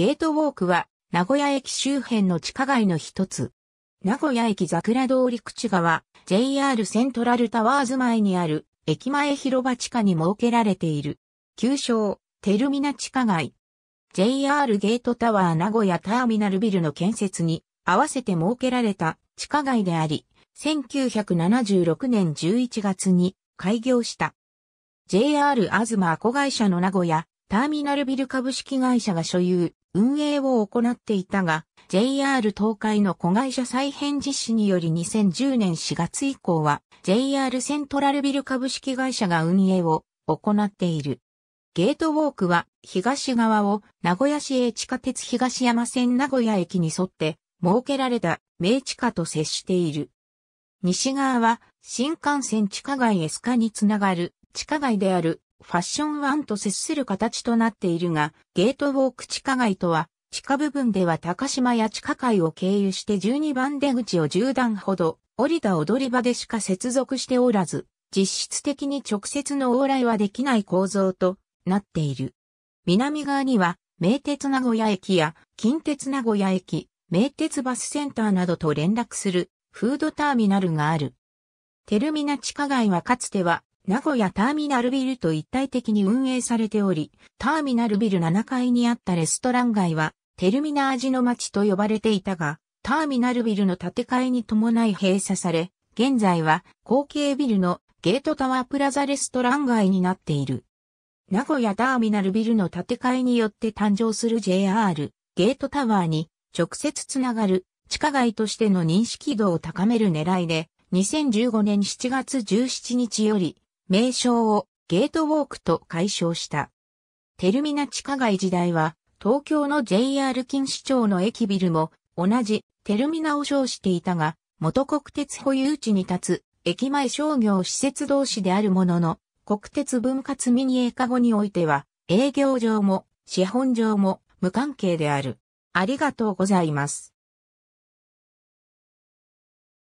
ゲートウォークは名古屋駅周辺の地下街の一つ。名古屋駅桜通り口側、JR セントラルタワーズ前にある駅前広場地下に設けられている。旧称、テルミナ地下街。JR ゲートタワー名古屋ターミナルビルの建設に合わせて設けられた地下街であり、1976年11月に開業した。JR アズマ子会社の名古屋ターミナルビル株式会社が所有、運営を行っていたが、JR 東海の子会社再編実施により2010年4月以降は、JR セントラルビル株式会社が運営を行っている。ゲートウォークは東側を名古屋市営地下鉄東山線名古屋駅に沿って設けられた名地下と接している。西側は新幹線地下街エスカにつながる地下街であるファッションワンと接する形となっているが、ゲートウォーク地下街とは、地下部分では高島や地下街を経由して12番出口を10段ほど、降りた踊り場でしか接続しておらず、実質的に直接の往来はできない構造となっている。南側には、名鉄名古屋駅や近鉄名古屋駅、名鉄バスセンターなどと連絡するフードターミナルがある。テルミナ地下街はかつては名古屋ターミナルビルと一体的に運営されており、ターミナルビル7階にあったレストラン街は、テルミナージの街と呼ばれていたが、ターミナルビルの建て替えに伴い閉鎖され、現在は後継ビルのゲートタワープラザレストラン街になっている。名古屋ターミナルビルの建て替えによって誕生する JR ゲートタワーに直接つながる地下街としての認識度を高める狙いで、2015年7月17日より名称をゲートウォークと解消した。テルミナ地下街時代は、東京の JR 錦糸町の駅ビルも同じテルミナを称していたが、元国鉄保有地に立つ駅前商業施設同士であるものの、国鉄分割ミニエカゴにおいては、営業上も資本上も無関係である。ありがとうございます。